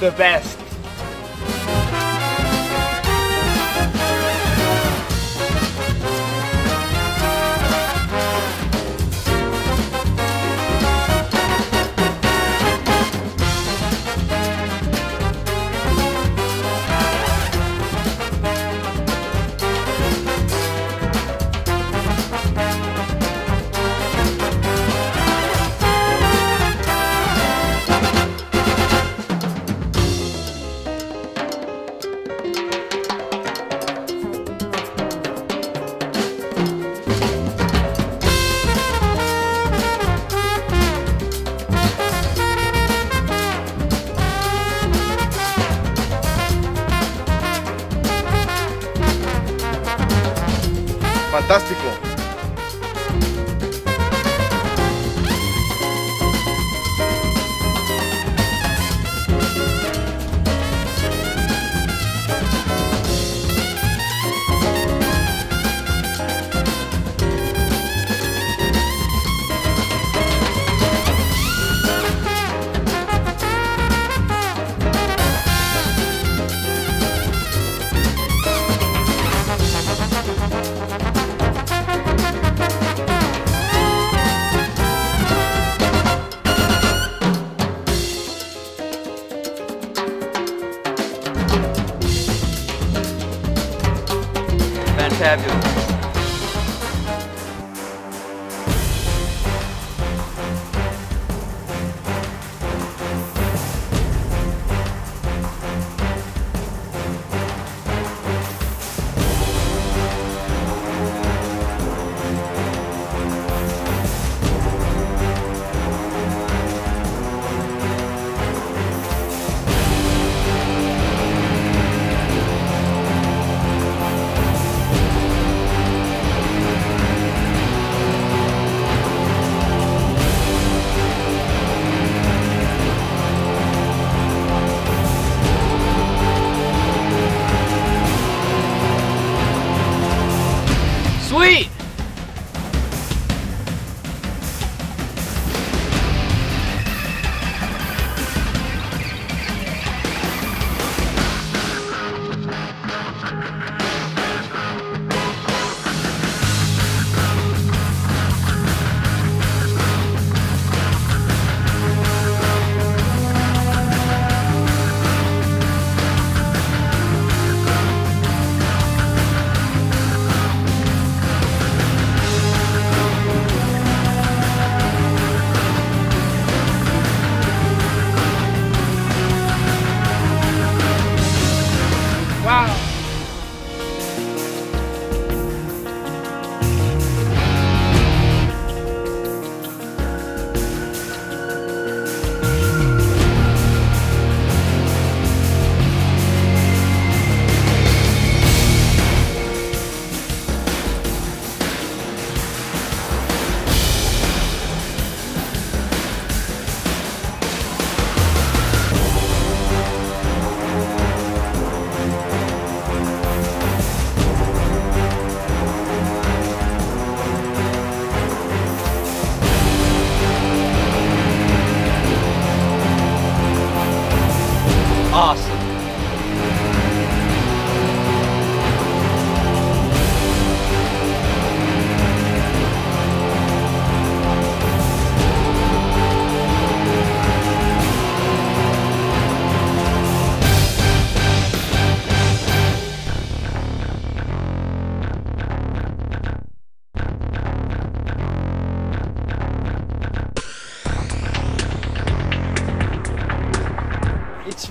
the best. Fantástico. Fantabulous.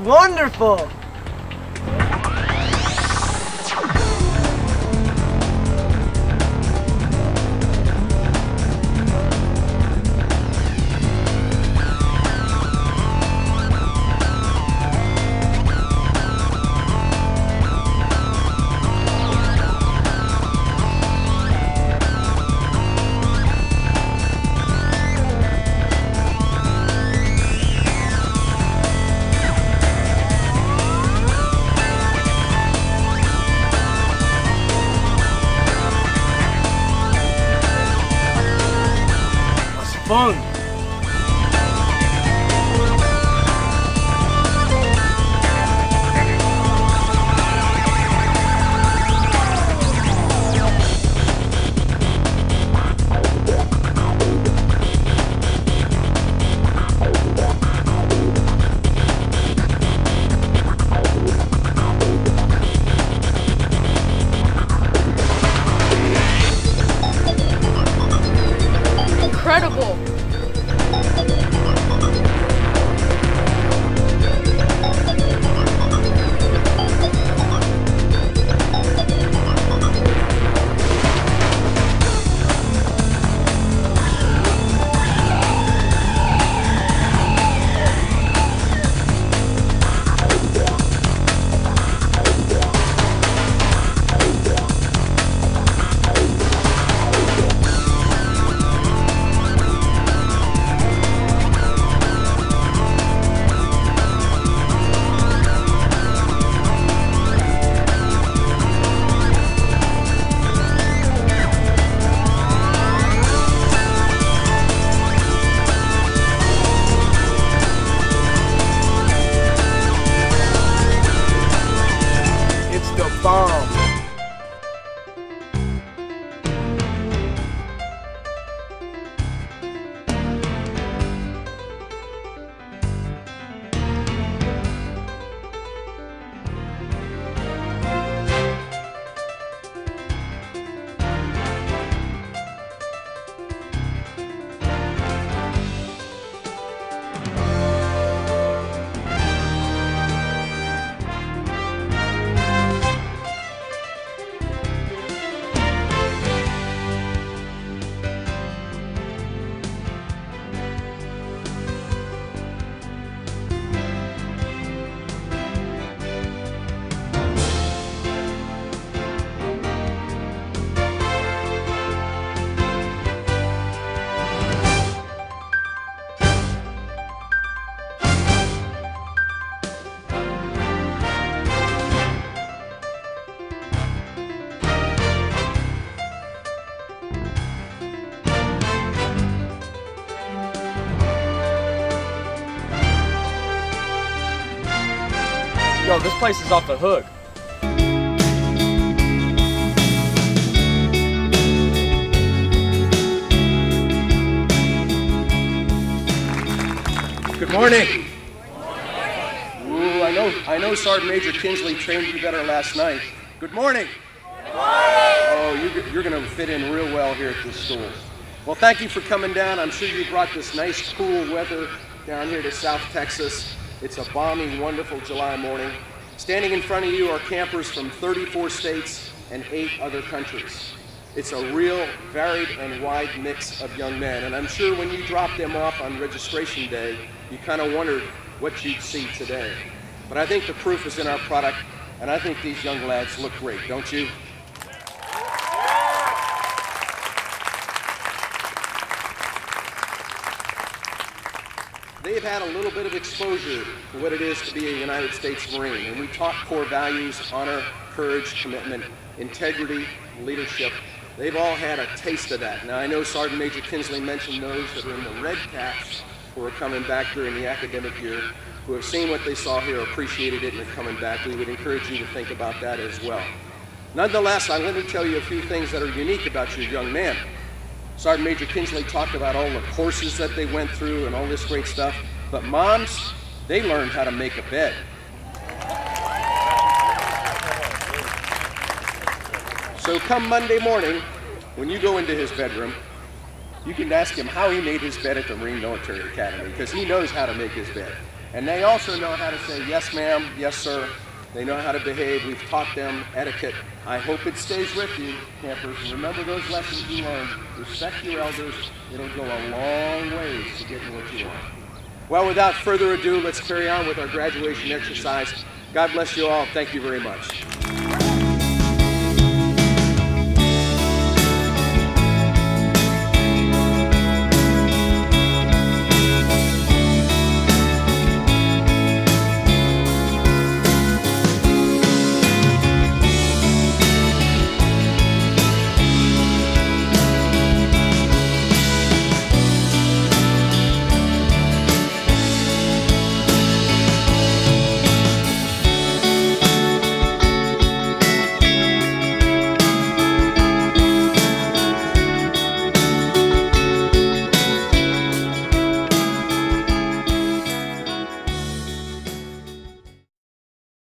Wonderful! Place is off the hook. Good morning. Ooh, I know, I know Sergeant Major Kinsley trained you better last night. Good morning. Oh, you, you're going to fit in real well here at this school. Well, thank you for coming down. I'm sure you brought this nice, cool weather down here to South Texas. It's a balmy, wonderful July morning. Standing in front of you are campers from 34 states and eight other countries. It's a real varied and wide mix of young men. And I'm sure when you dropped them off on registration day, you kind of wondered what you'd see today. But I think the proof is in our product, and I think these young lads look great, don't you? They've had a little bit of exposure to what it is to be a United States Marine, and we taught core values, honor, courage, commitment, integrity, leadership. They've all had a taste of that. Now I know Sergeant Major Kinsley mentioned those that are in the red caps who are coming back during the academic year, who have seen what they saw here, appreciated it, and are coming back. We would encourage you to think about that as well. Nonetheless, I let to tell you a few things that are unique about your young man. Sergeant Major Kinsley talked about all the courses that they went through and all this great stuff, but moms, they learned how to make a bed. So come Monday morning, when you go into his bedroom, you can ask him how he made his bed at the Marine Military Academy, because he knows how to make his bed. And they also know how to say, yes ma'am, yes sir. They know how to behave. We've taught them etiquette. I hope it stays with you, campers. Remember those lessons you learned. Respect your elders. It'll go a long ways to getting what you want. Well, without further ado, let's carry on with our graduation exercise. God bless you all. Thank you very much.